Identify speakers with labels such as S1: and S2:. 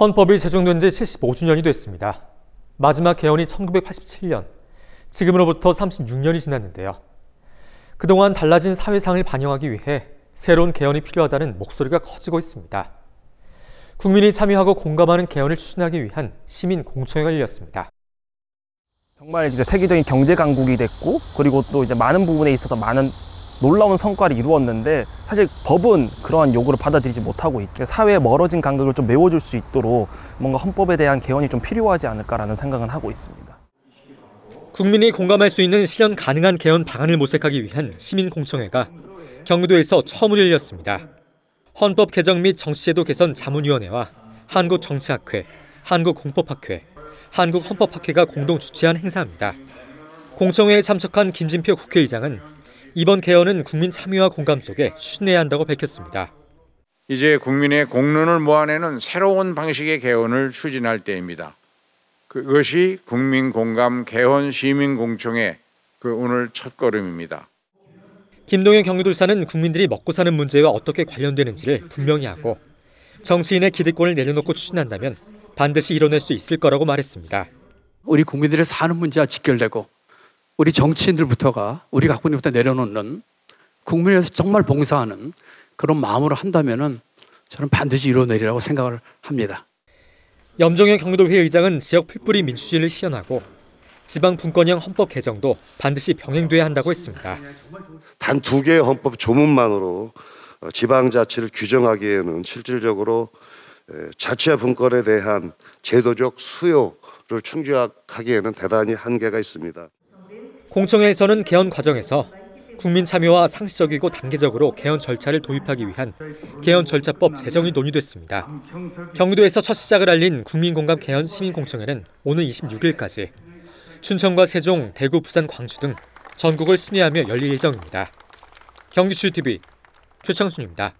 S1: 헌법이 제정된 지 75주년이 됐습니다. 마지막 개헌이 1987년, 지금으로부터 36년이 지났는데요. 그동안 달라진 사회상을 반영하기 위해 새로운 개헌이 필요하다는 목소리가 커지고 있습니다. 국민이 참여하고 공감하는 개헌을 추진하기 위한 시민 공청회가 열렸습니다.
S2: 정말 이제 세계적인 경제 강국이 됐고 그리고 또 이제 많은 부분에 있어서 많은 놀라운 성과를 이루었는데 사실 법은 그러한 요구를 받아들이지 못하고 있죠. 사회의 멀어진 간극을 좀 메워줄 수 있도록 뭔가 헌법에 대한 개헌이 좀 필요하지 않을까라는 생각은 하고 있습니다.
S1: 국민이 공감할 수 있는 실현 가능한 개헌 방안을 모색하기 위한 시민 공청회가 경기도에서 처음으로 열렸습니다. 헌법 개정 및 정치제도 개선 자문위원회와 한국정치학회, 한국공법학회, 한국헌법학회가 공동 주최한 행사입니다. 공청회에 참석한 김진표 국회의장은 이번 개헌은 국민 참여와 공감 속에 추진해야 한다고 밝혔습니다.
S3: 이제 국민의 공론을 모아내는 새로운 방식의 개헌을 추진할 때입니다. 그것이 국민 공감 개헌 시민 공청회 그 오늘 첫 걸음입니다.
S1: 김동연 경기도지사는 국민들이 먹고 사는 문제와 어떻게 관련되는지를 분명히 하고 정치인의 기득권을 내려놓고 추진한다면 반드시 이뤄낼 수 있을 거라고 말했습니다.
S4: 우리 국민들의 사는 문제와 직결되고 우리 정치인들부터가 우리 갖고 있는 부터 내려놓는 국민에서 정말 봉사하는 그런 마음으로 한다면은 저는 반드시 이뤄내리라고 생각을 합니다.
S1: 염정현 경기도회 의장은 지역 풀뿌리 민주주의를 실현하고 지방 분권형 헌법 개정도 반드시 병행돼야 한다고 했습니다.
S5: 단 두 개의 헌법 조문만으로 어, 지방 자치를 규정하기에는 실질적으로 자치와 분권에 대한 제도적 수요를 충족하기에는 대단히 한계가 있습니다.
S1: 공청회에서는 개헌 과정에서 국민 참여와 상시적이고 단계적으로 개헌 절차를 도입하기 위한 개헌 절차법 제정이 논의됐습니다. 경기도에서 첫 시작을 알린 국민공감 개헌 시민공청회는 오는 26일까지 춘천과 세종, 대구, 부산, 광주 등 전국을 순회하며 열릴 예정입니다. 경기슈 TV 최창순입니다.